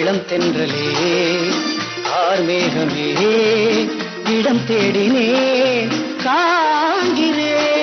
இளம் தென்றலே. ஆர்மேகமே இடம் தேடினே காண்கிறே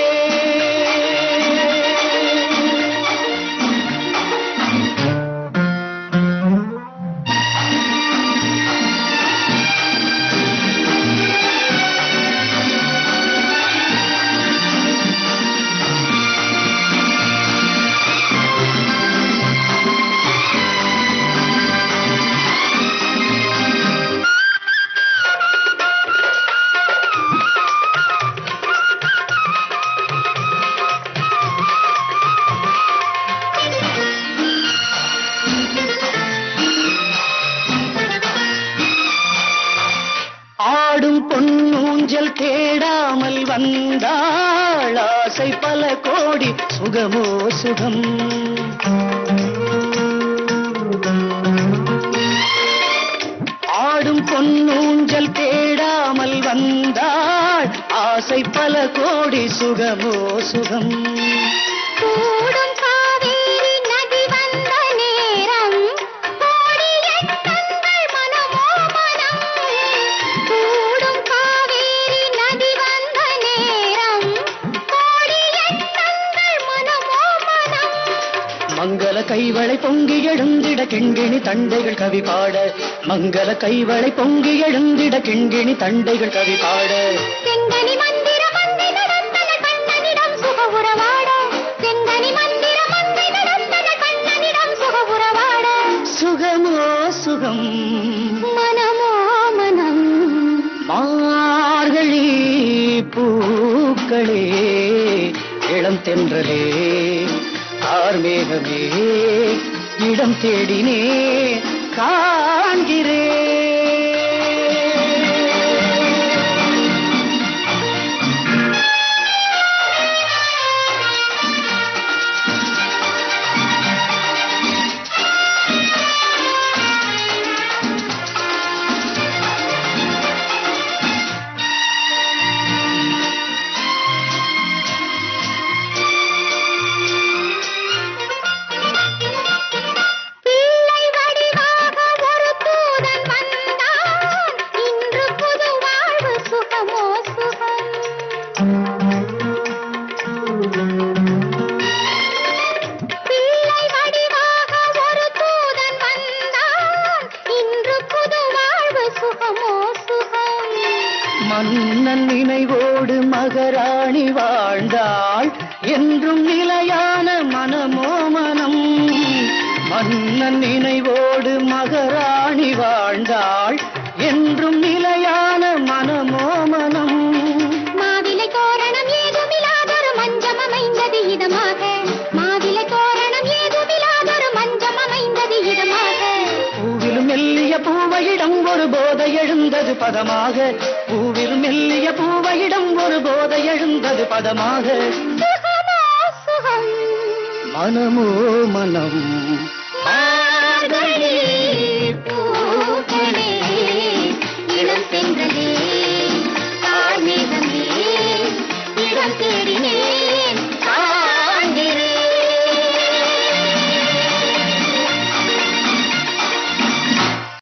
தேடாமல் வந்தாள் ஆசை பல கோடி சுகமோ சுகம். ஆடும் பொன்னூஞ்சல் தேடாமல் வந்தாள் ஆசை பல கோடி சுகமோ சுகம். கூடும் மங்கள கைவளை பொங்கி எழுந்திட கிண்கிணி தண்டைகள் கவி பாட. மங்கள கைவளை பொங்கி எழுந்திட கிண்கிணி தண்டைகள் கவி பாட. சுகமோ சுகம். மனமோ மனம். மார்கழி பூக்களே இளம் தென்றலே. ஆர்மேகமே இடம் தேடினே காண்கிறே மன்னன் நினைவோடு மகராணி வாழ்ந்தாள். என்றும் நிலையான மனமோ மனம் மன்னன் நினைவோடு மகராணி வாழ்ந்தாள். என்றும் நிலையான மனமோ மனம் மாவிலை தோரணம் ஏதுமில்லாதொரு மஞ்சம் அமைந்தது இதமாக. மாவிலை தோரணம் ஏதுமில்லாதொரு மஞ்சம் அமைந்தது இதமாக. பூவிலும் மெல்லிய பூவையிடம் ஒரு போதை எழுந்தது பதமாக. எழுந்தது பதமாக மனமோ மனம்